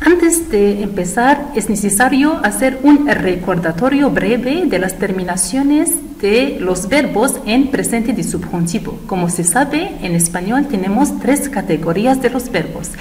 Antes de empezar, es necesario hacer un recordatorio breve de las terminaciones de los verbos en presente de subjuntivo. Como se sabe, en español tenemos tres categorías de los verbos.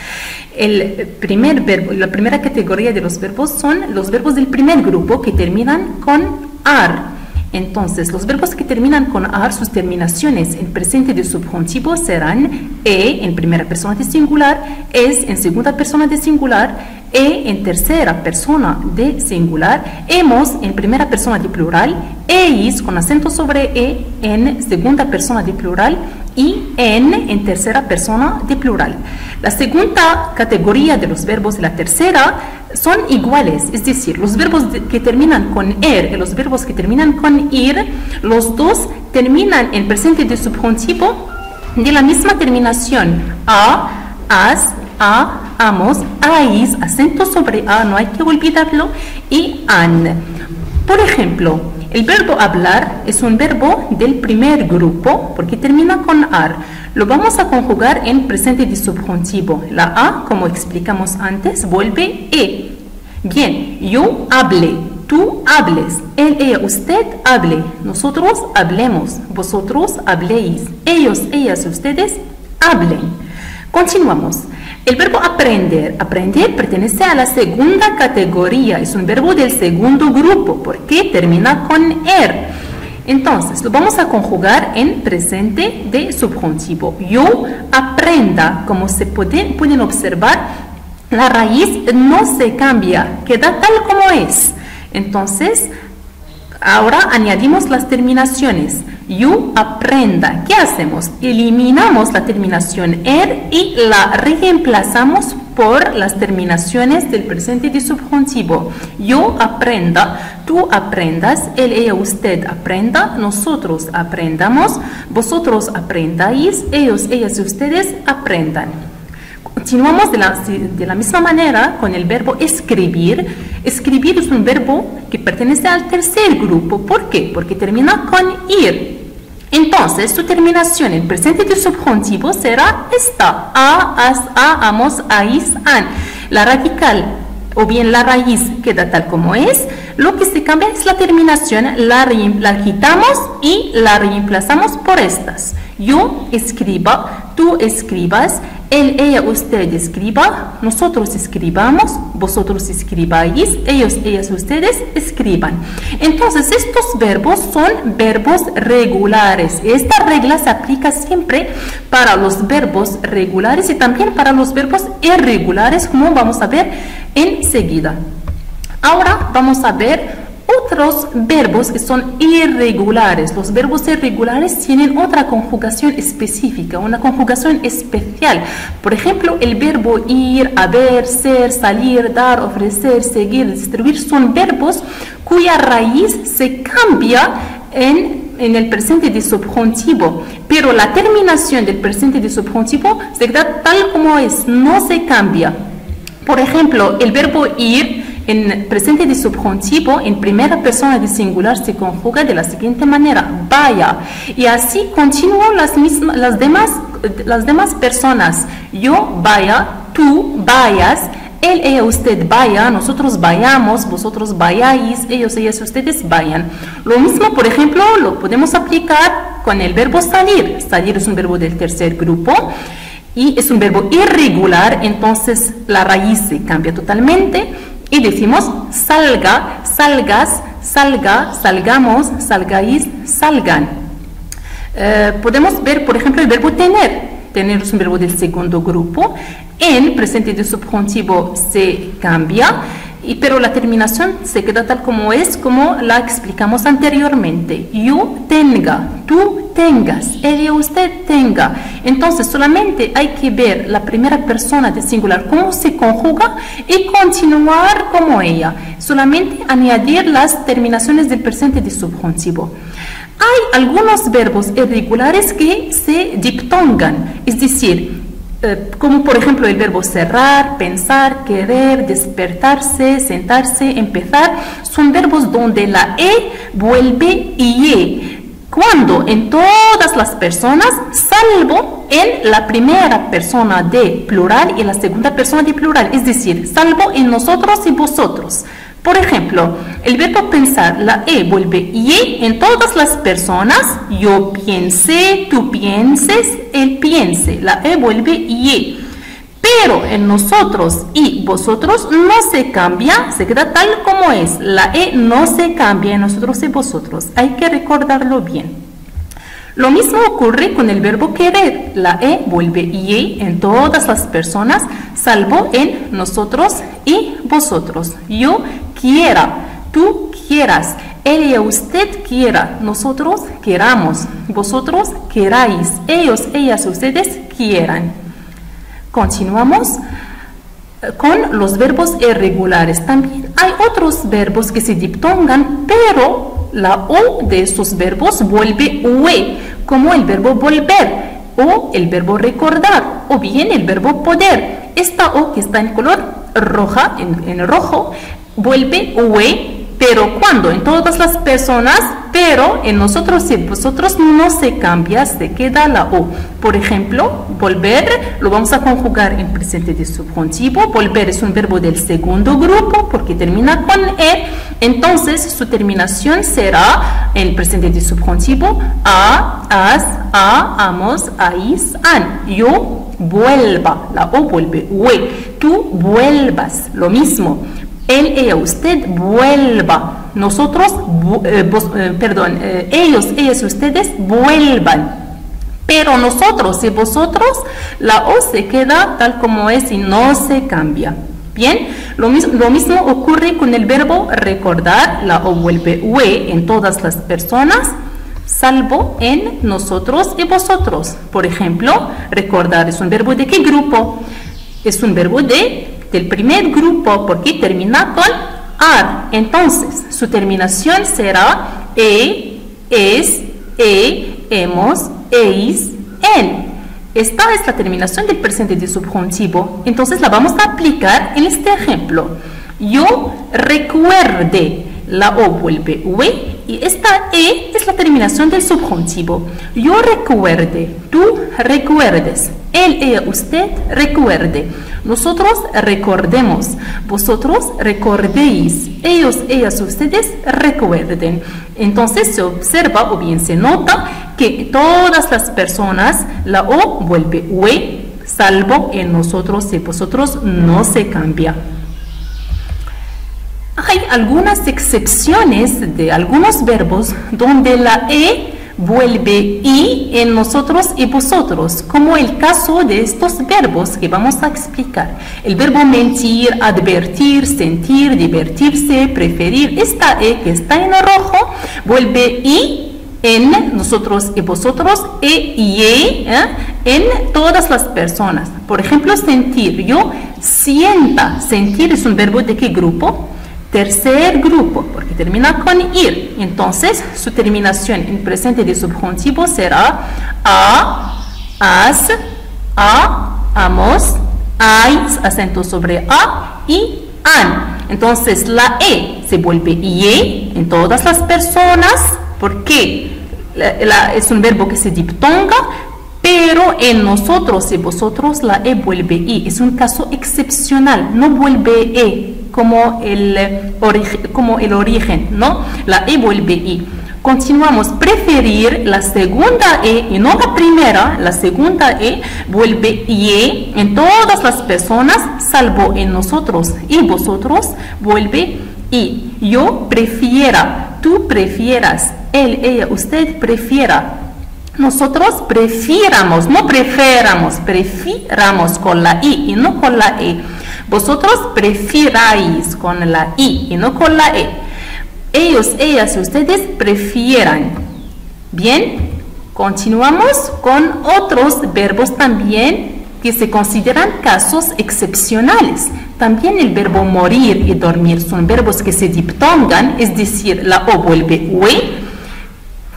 El primer verbo, la primera categoría de los verbos son los verbos del primer grupo que terminan con ar. Entonces, los verbos que terminan con ar, sus terminaciones en presente de subjuntivo serán e en primera persona de singular, es en segunda persona de singular, e en tercera persona de singular, hemos en primera persona de plural, eis con acento sobre e en segunda persona de plural y en en tercera persona de plural. La segunda categoría de los verbos y la tercera son iguales, es decir, los verbos que terminan con er y los verbos que terminan con ir, los dos terminan en presente de subjuntivo de la misma terminación, a, as, a, amos, ais, acento sobre a, no hay que olvidarlo, y an. Por ejemplo, el verbo hablar es un verbo del primer grupo porque termina con ar. Lo vamos a conjugar en presente de subjuntivo. La a, como explicamos antes, vuelve e. Bien, yo hable, tú hables, él, ella, usted hable, nosotros hablemos, vosotros habléis, ellos, ellas ustedes hablen. Continuamos. El verbo aprender, aprender pertenece a la segunda categoría, es un verbo del segundo grupo, porque termina con er. Entonces, lo vamos a conjugar en presente de subjuntivo. Yo aprenda, como se pueden, pueden observar, la raíz no se cambia, queda tal como es. Entonces, ahora añadimos las terminaciones you aprenda. ¿Qué hacemos? Eliminamos la terminación er y la reemplazamos por las terminaciones del presente de subjuntivo. Yo aprenda, tú aprendas, él, ella, usted aprenda, nosotros aprendamos, vosotros aprendáis, ellos, ellas y ustedes aprendan. Continuamos de la, de la, misma manera con el verbo escribir. Escribir es un verbo que pertenece al tercer grupo. ¿Por qué? Porque termina con ir. Entonces, su terminación en presente de subjuntivo será esta. A, as, a, amos, ais, an. La radical o bien la raíz queda tal como es. Lo que se cambia es la terminación, la, la quitamos y la reemplazamos por estas. Yo escriba, tú escribas, él, ella, usted escriba, nosotros escribamos, vosotros escribáis, ellos, ellas, ustedes escriban. Entonces, estos verbos son verbos regulares. Esta regla se aplica siempre para los verbos regulares y también para los verbos irregulares, como vamos a ver enseguida. Ahora vamos a ver otros verbos que son irregulares. Los verbos irregulares tienen otra conjugación específica, una conjugación especial. Por ejemplo, el verbo ir, haber, ser, salir, dar, ofrecer, seguir, distribuir son verbos cuya raíz se cambia en, en, el presente de subjuntivo, pero la terminación del presente de subjuntivo se queda tal como es, no se cambia. Por ejemplo, el verbo ir en presente de subjuntivo, en primera persona de singular, se conjuga de la siguiente manera, vaya. Y así continúan las, mismas, las, demás, personas. Yo vaya, tú vayas, él, ella, usted vaya, nosotros vayamos, vosotros vayáis, ellos, ellas, ustedes vayan. Lo mismo, por ejemplo, lo podemos aplicar con el verbo salir. Salir es un verbo del tercer grupo y es un verbo irregular, entonces la raíz se cambia totalmente y decimos salga, salgas, salga, salgamos, salgáis, salgan. Eh, podemos ver, por ejemplo, el verbo tener. Tener es un verbo del segundo grupo. En presente de subjuntivo se cambia y, pero la terminación se queda tal como es, como la explicamos anteriormente. Yo tenga, tú tengas, ella usted tenga. Entonces solamente hay que ver la primera persona de singular, cómo se conjuga y continuar como ella. Solamente añadir las terminaciones del presente de subjuntivo. Hay algunos verbos irregulares que se diptongan, es decir, eh, como por ejemplo el verbo cerrar, pensar, querer, despertarse, sentarse, empezar, son verbos donde la E vuelve IE. cuando en todas las personas, salvo en la primera persona de plural y la segunda persona de plural, es decir, salvo en nosotros y vosotros. Por ejemplo, el verbo pensar, la E vuelve y en todas las personas, yo piense, tú pienses, él piense, la E vuelve y. Pero en nosotros y vosotros no se cambia, se queda tal como es. La E no se cambia en nosotros y vosotros. Hay que recordarlo bien. Lo mismo ocurre con el verbo querer. La E vuelve y en todas las personas, salvo en nosotros y vosotros. Yo quiera, tú quieras, ella, usted quiera, nosotros queramos, vosotros queráis, ellos, ellas, ustedes quieran. Continuamos eh, con los verbos irregulares. También hay otros verbos que se diptongan, pero la O de esos verbos vuelve UE, como el verbo volver o el verbo recordar o bien el verbo poder. Esta O que está en color roja, en, en rojo, vuelve UE pero cuando en todas las personas, pero en nosotros y vosotros no se cambia, se queda la O. Por ejemplo, volver lo vamos a conjugar en presente de subjuntivo. Volver es un verbo del segundo grupo porque termina con E. Entonces su terminación será en presente de subjuntivo a, as, a, amos, ais, an. Yo vuelva, la O vuelve, we. Tú vuelvas, lo mismo él, ella, usted vuelva. Nosotros, eh, eh, perdón, eh, ellos, ellas, ustedes vuelvan. Pero nosotros y vosotros, la O se queda tal como es y no se cambia. Bien, lo mismo, lo mismo ocurre con el verbo recordar, la O vuelve UE en todas las personas, salvo en nosotros y vosotros. Por ejemplo, recordar es un verbo de qué grupo? Es un verbo de del primer grupo porque termina con ar. Entonces, su terminación será e, es, e, hemos, eis, en. Esta es la terminación del presente de subjuntivo. Entonces la vamos a aplicar en este ejemplo. Yo recuerde, la O vuelve UE y esta E es la terminación del subjuntivo. Yo recuerde, tú recuerdes, él, ella, usted recuerde. Nosotros recordemos, vosotros recordéis, ellos, ellas, ustedes recuerden. Entonces se observa o bien se nota que todas las personas, la O vuelve UE, salvo en nosotros y vosotros no se cambia. Hay algunas excepciones de algunos verbos donde la E vuelve y en nosotros y vosotros, como el caso de estos verbos que vamos a explicar. El verbo mentir, advertir, sentir, divertirse, preferir. Esta E que está en rojo vuelve y en nosotros y vosotros e y e, ¿eh? en todas las personas. Por ejemplo, sentir. Yo sienta. Sentir es un verbo de qué grupo? Tercer grupo, porque termina con ir. Entonces, su terminación en presente de subjuntivo será a, as, a, amos, ais, acento sobre a y an. Entonces, la e se vuelve ie en todas las personas, porque es un verbo que se diptonga, pero en nosotros y vosotros la e vuelve i. Es un caso excepcional, no vuelve e como el, como el origen, ¿no? La E vuelve I. Continuamos, preferir la segunda E y no la primera, la segunda E vuelve IE en todas las personas, salvo en nosotros y vosotros, vuelve I. Yo prefiera, tú prefieras, él, ella, usted prefiera. Nosotros prefiramos, no prefieramos, prefiramos con la I y no con la E. Vosotros prefiráis con la I y no con la E. Ellos, ellas ustedes prefieran. Bien, continuamos con otros verbos también que se consideran casos excepcionales. También el verbo morir y dormir son verbos que se diptongan, es decir, la O vuelve UE.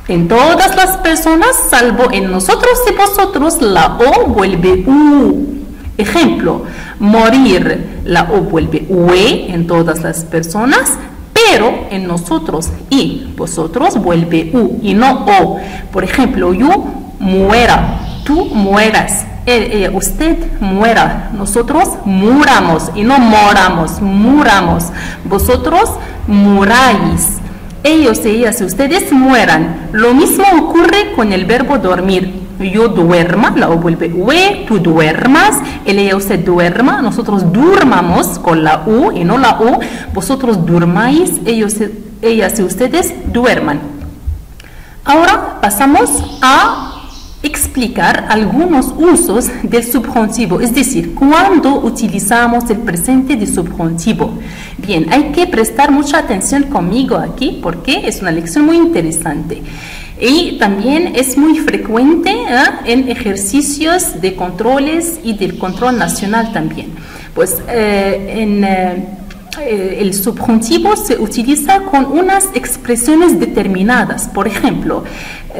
En todas las personas, salvo en nosotros y vosotros, la O vuelve U. Ejemplo, morir, la O vuelve UE en todas las personas, pero en nosotros y vosotros vuelve U y no O. Por ejemplo, yo muera, tú mueras, eh, usted muera, nosotros muramos y no moramos, muramos, vosotros muráis, ellos y ellas ustedes mueran. Lo mismo ocurre con el verbo dormir. Yo duerma, la O vuelve UE, tú duermas, ella, usted duerma, nosotros durmamos con la U y no la U, vosotros durmáis, ellos, ellas y ustedes duerman. Ahora pasamos a explicar algunos usos del subjuntivo, es decir, cuando utilizamos el presente de subjuntivo. Bien, hay que prestar mucha atención conmigo aquí porque es una lección muy interesante. Y también es muy frecuente ¿eh? en ejercicios de controles y del control nacional también. Pues eh, en... Eh, el subjuntivo se utiliza con unas expresiones determinadas. Por ejemplo,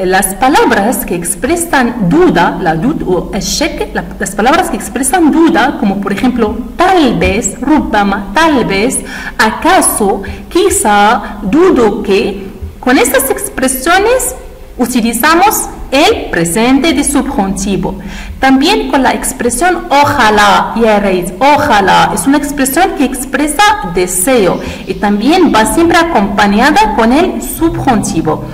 las palabras que expresan duda, la dud o shek, las palabras que expresan duda, como por ejemplo tal vez, rubama, tal vez, acaso, quizá, dudo que, con estas expresiones utilizamos el presente de subjuntivo. También con la expresión ojalá, ojalá, es una expresión que expresa deseo y también va siempre acompañada con el subjuntivo.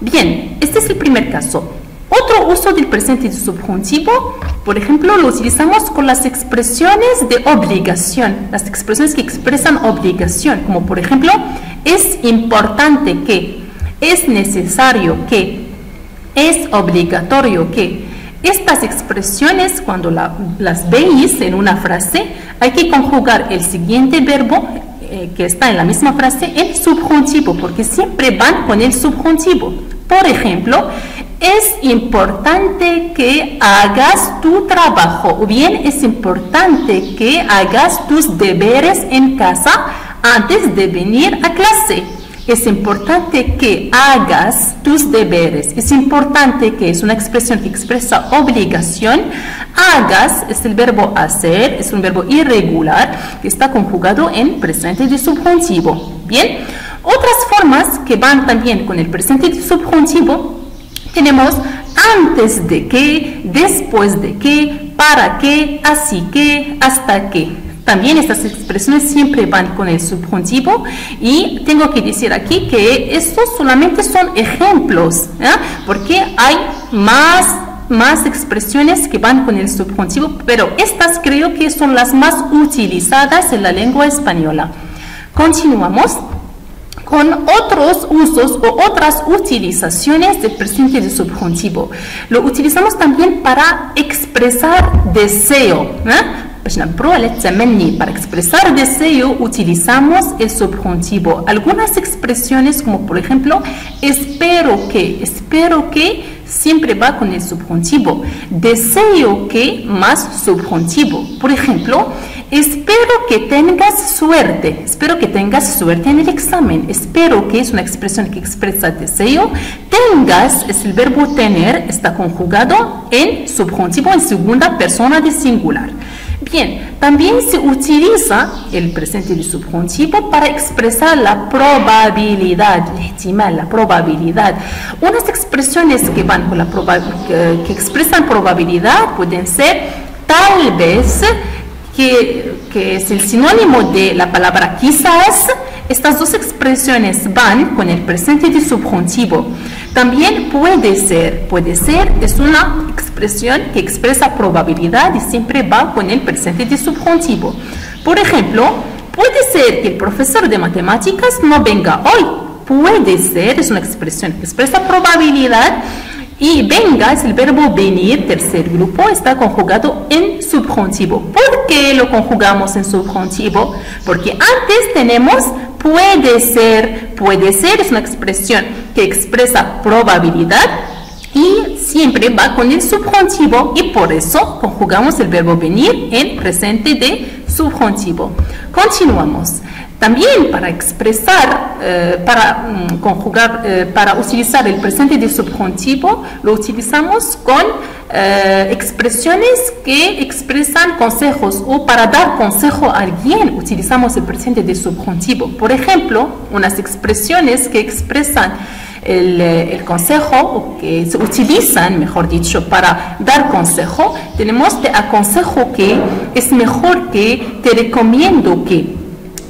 Bien, este es el primer caso. Otro uso del presente de subjuntivo, por ejemplo, lo utilizamos con las expresiones de obligación, las expresiones que expresan obligación, como por ejemplo, es importante que, es necesario que, es obligatorio que. Estas expresiones, cuando las veis en una frase, hay que conjugar el siguiente verbo eh, que está en la misma frase en subjuntivo, porque siempre van con el subjuntivo. Por ejemplo, es importante que hagas tu trabajo o bien es importante que hagas tus deberes en casa antes de venir a clase. Es importante que hagas tus deberes. Es importante que es una expresión que expresa obligación. Hagas es el verbo hacer, es un verbo irregular que está conjugado en presente de subjuntivo. Bien. Otras formas que van también con el presente subjuntivo tenemos antes de que, después de que, para que, así que, hasta que. También estas expresiones siempre van con el subjuntivo y tengo que decir aquí que estos solamente son ejemplos, porque hay más, más expresiones que van con el subjuntivo, pero estas creo que son las más utilizadas en la lengua española. Continuamos con otros usos o otras utilizaciones del presente de subjuntivo. Lo utilizamos también para expresar deseo. ¿eh? Para expresar deseo utilizamos el subjuntivo. Algunas expresiones como por ejemplo, espero que, espero que siempre va con el subjuntivo. Deseo que más subjuntivo. Por ejemplo, Espero que tengas suerte. Espero que tengas suerte en el examen. Espero que es una expresión que expresa deseo. Tengas es el verbo tener, está conjugado en subjuntivo en segunda persona de singular. Bien, también se utiliza el presente del subjuntivo para expresar la probabilidad, la probabilidad. Unas expresiones que van con la que, que expresan probabilidad pueden ser tal vez que, es el sinónimo de la palabra quizás, estas dos expresiones van con el presente de subjuntivo. También puede ser, puede ser, es una expresión que expresa probabilidad y siempre va con el presente de subjuntivo. Por ejemplo, puede ser que el profesor de matemáticas no venga hoy. Puede ser, es una expresión que expresa probabilidad y venga es el verbo venir, tercer grupo, está conjugado en subjuntivo. ¿Por qué lo conjugamos en subjuntivo? Porque antes tenemos puede ser. Puede ser es una expresión que expresa probabilidad y siempre va con el subjuntivo y por eso conjugamos el verbo venir en presente de subjuntivo. Continuamos. También para expresar, eh, para mm, conjugar, eh, para utilizar el presente de subjuntivo, lo utilizamos con eh, expresiones que expresan consejos o para dar consejo a alguien utilizamos el presente de subjuntivo. Por ejemplo, unas expresiones que expresan el, el, consejo o que se utilizan, mejor dicho, para dar consejo, tenemos te aconsejo que, es mejor que, te recomiendo que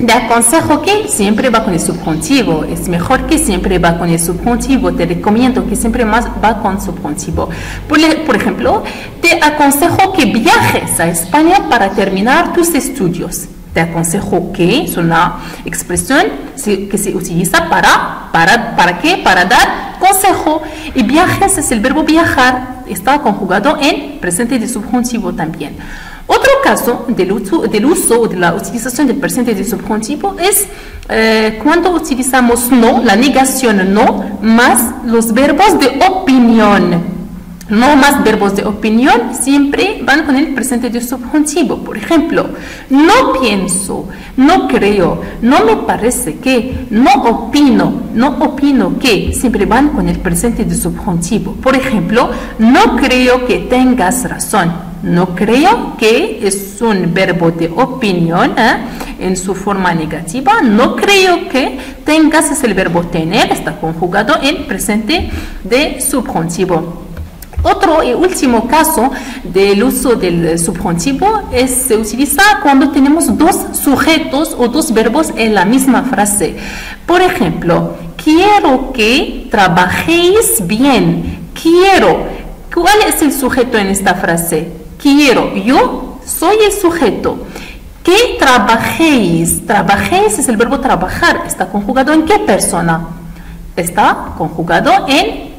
de aconsejo que siempre va con el subjuntivo. Es mejor que siempre va con el subjuntivo. Te recomiendo que siempre más va con subjuntivo. Por, por ejemplo, te aconsejo que viajes a España para terminar tus estudios. Te aconsejo que es una expresión que se utiliza para, para, ¿para qué? Para dar consejo. Y viajes es el verbo viajar. Está conjugado en presente de subjuntivo también. Otro caso del uso, o de la utilización del presente de subjuntivo es eh, cuando utilizamos no, la negación no, más los verbos de opinión. No más verbos de opinión siempre van con el presente de subjuntivo. Por ejemplo, no pienso, no creo, no me parece que, no opino, no opino que, siempre van con el presente de subjuntivo. Por ejemplo, no creo que tengas razón. No creo que es un verbo de opinión ¿eh? en su forma negativa. No creo que tengas es el verbo tener, está conjugado en presente de subjuntivo. Otro y último caso del uso del subjuntivo es, se utiliza cuando tenemos dos sujetos o dos verbos en la misma frase. Por ejemplo, quiero que trabajéis bien. Quiero. ¿Cuál es el sujeto en esta frase? Quiero, yo soy el sujeto. Que trabajéis, trabajéis es el verbo trabajar, está conjugado en qué persona? Está conjugado en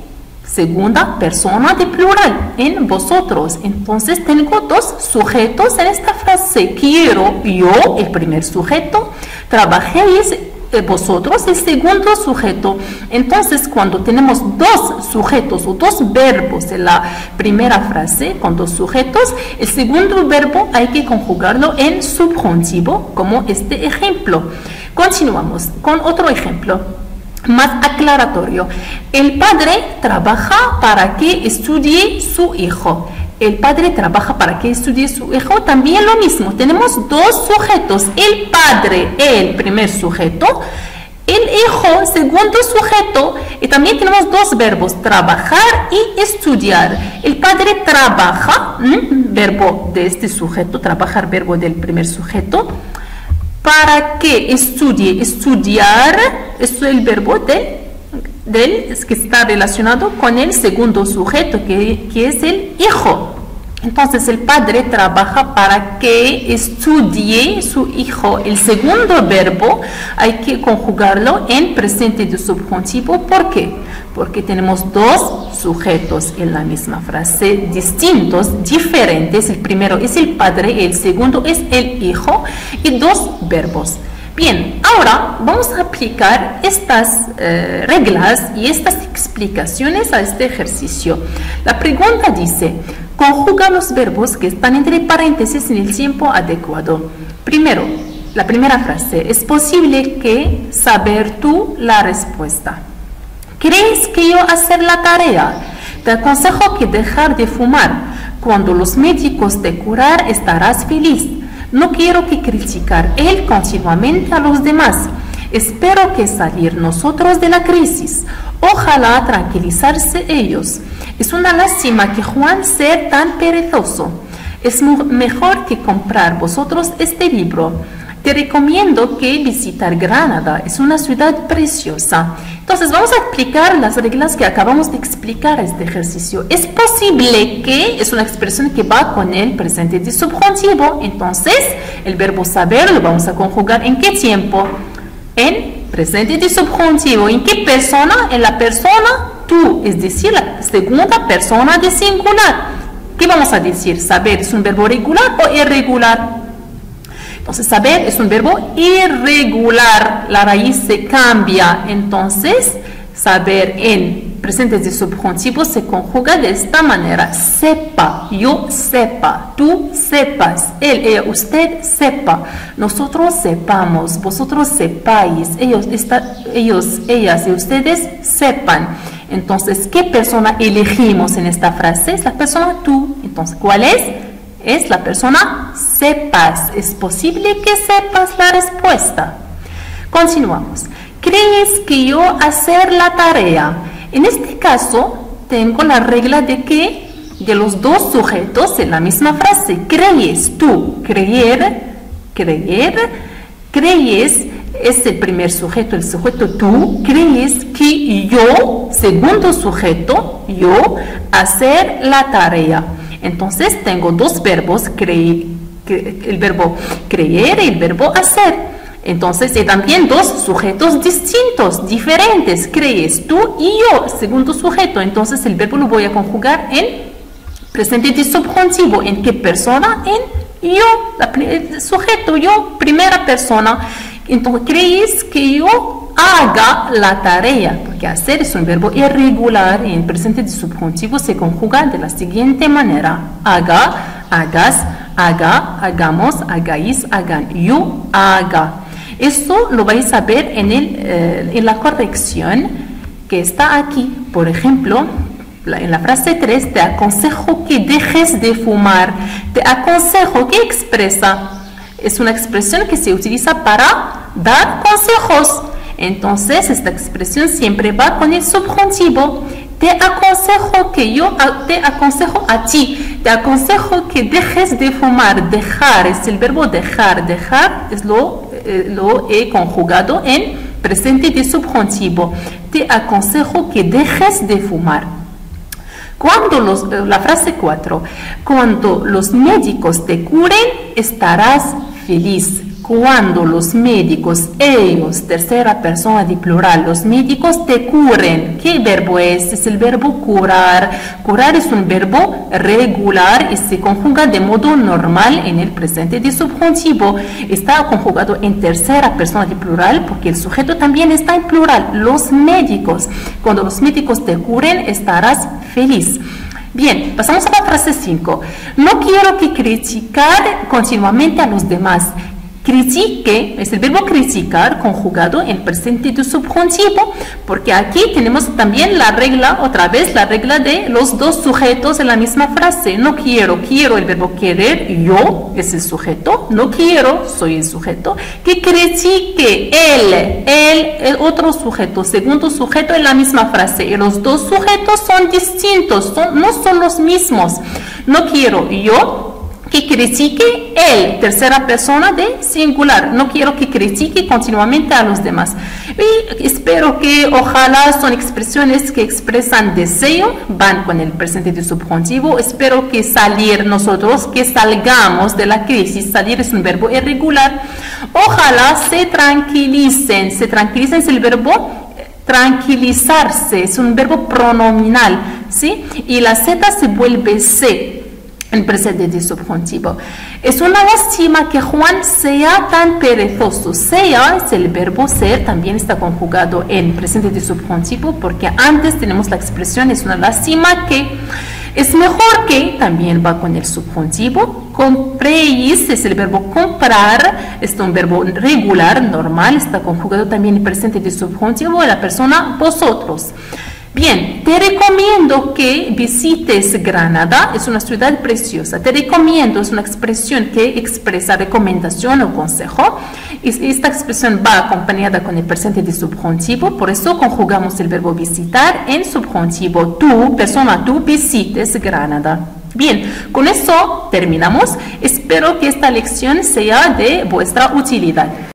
segunda persona de plural, en vosotros. Entonces tengo dos sujetos en esta frase. Quiero, yo, el primer sujeto, trabajéis, vosotros el segundo sujeto. Entonces, cuando tenemos dos sujetos o dos verbos en la primera frase, con dos sujetos, el segundo verbo hay que conjugarlo en subjuntivo, como este ejemplo. Continuamos con otro ejemplo más aclaratorio. El padre trabaja para que estudie su hijo el padre trabaja para que estudie su hijo, también lo mismo. Tenemos dos sujetos, el padre, el primer sujeto, el hijo, segundo sujeto, y también tenemos dos verbos, trabajar y estudiar. El padre trabaja, verbo de este sujeto, trabajar, verbo del primer sujeto, para que estudie, estudiar, esto es el verbo de del, que está relacionado con el segundo sujeto, que, que es el hijo. Entonces el padre trabaja para que estudie su hijo. El segundo verbo hay que conjugarlo en presente de subjuntivo. ¿Por qué? Porque tenemos dos sujetos en la misma frase, distintos, diferentes. El primero es el padre, el segundo es el hijo y dos verbos. Bien, ahora vamos a aplicar estas eh, reglas y estas explicaciones a este ejercicio. La pregunta dice, conjuga los verbos que están entre paréntesis en el tiempo adecuado. Primero, la primera frase, es posible que saber tú la respuesta. ¿Crees que yo hacer la tarea? Te aconsejo que dejar de fumar. Cuando los médicos te curar estarás feliz. No quiero que criticar él continuamente a los demás. Espero que salir nosotros de la crisis. Ojalá tranquilizarse ellos. Es una lástima que Juan sea tan perezoso. Es mejor que comprar vosotros este libro. Te recomiendo que visitar Granada, es una ciudad preciosa. Entonces vamos a explicar las reglas que acabamos de explicar este ejercicio. Es posible que es una expresión que va con el presente de subjuntivo. Entonces el verbo saber lo vamos a conjugar en qué tiempo? En presente de subjuntivo. ¿En qué persona? En la persona tú, es decir, la segunda persona de singular. ¿Qué vamos a decir? Saber es un verbo regular o irregular. Entonces, saber es un verbo irregular, la raíz se cambia. Entonces, saber en presente de subjuntivo se conjuga de esta manera. Sepa, yo sepa, tú sepas, él, ella, usted sepa, nosotros sepamos, vosotros sepáis, ellos, ellos ellas y ustedes sepan. Entonces, ¿qué persona elegimos en esta frase? Es la persona tú. Entonces, ¿cuál es? Es la persona sepas. Es posible que sepas la respuesta. Continuamos. ¿Crees que yo hacer la tarea? En este caso, tengo la regla de que de los dos sujetos en la misma frase. ¿Crees tú? Creer, creer, crees es el primer sujeto, el sujeto tú, crees que yo, segundo sujeto, yo, hacer la tarea. Entonces tengo dos verbos, creer, el verbo creer y el verbo hacer. Entonces, hay también dos sujetos distintos, diferentes. Crees tú y yo, segundo sujeto. Entonces, el verbo lo voy a conjugar en presente de subjuntivo. ¿En qué persona? En yo, sujeto, yo, primera persona. Entonces, crees que yo haga la tarea, porque hacer es un verbo irregular y en presente de subjuntivo se conjuga de la siguiente manera. Haga, hagas, haga, hagamos, hagáis, hagan. Yo haga. Esto lo vais a ver en, el, eh, en la corrección que está aquí. Por ejemplo, en la frase 3, te aconsejo que dejes de fumar. Te aconsejo, ¿qué expresa? Es una expresión que se utiliza para dar consejos. Entonces, esta expresión siempre va con el subjuntivo. Te aconsejo que yo, te aconsejo a ti, te aconsejo que dejes de fumar. Dejar es el verbo dejar. Dejar es lo eh, lo he conjugado en presente de subjuntivo. Te aconsejo que dejes de fumar. Cuando los, eh, la frase 4, cuando los médicos te curen, estarás feliz cuando los médicos, ellos, tercera persona de plural, los médicos te curen. ¿Qué verbo es? Es el verbo curar. Curar es un verbo regular y se conjuga de modo normal en el presente de subjuntivo. Está conjugado en tercera persona de plural porque el sujeto también está en plural. Los médicos. Cuando los médicos te curen, estarás feliz. Bien, pasamos a la frase 5. No quiero que criticar continuamente a los demás. Critique es el verbo criticar conjugado en presente de subjuntivo, porque aquí tenemos también la regla, otra vez, la regla de los dos sujetos en la misma frase. No quiero, quiero el verbo querer, yo es el sujeto, no quiero, soy el sujeto. Que critique él, él, el otro sujeto, segundo sujeto en la misma frase. Y los dos sujetos son distintos, no son los mismos. No quiero, yo que critique él, tercera persona de singular. No quiero que critique continuamente a los demás. Y espero que ojalá son expresiones que expresan deseo, van con el presente de subjuntivo. Espero que salir nosotros, que salgamos de la crisis. Salir es un verbo irregular. Ojalá se tranquilicen. Se tranquilicen es el verbo tranquilizarse, es un verbo pronominal, ¿sí? Y la Z se vuelve C en presente de subjuntivo. Es una lástima que Juan sea tan perezoso. Sea es el verbo ser, también está conjugado en presente de subjuntivo, porque antes tenemos la expresión es una lástima que es mejor que también va con el subjuntivo. Compréis es el verbo comprar, es un verbo regular, normal, está conjugado también en presente de subjuntivo, la persona vosotros. Bien, te recomiendo que visites Granada, es una ciudad preciosa. Te recomiendo, es una expresión que expresa recomendación o consejo. Esta expresión va acompañada con el presente de subjuntivo, por eso conjugamos el verbo visitar en subjuntivo. Tú, persona, tú visites Granada. Bien, con eso terminamos. Espero que esta lección sea de vuestra utilidad.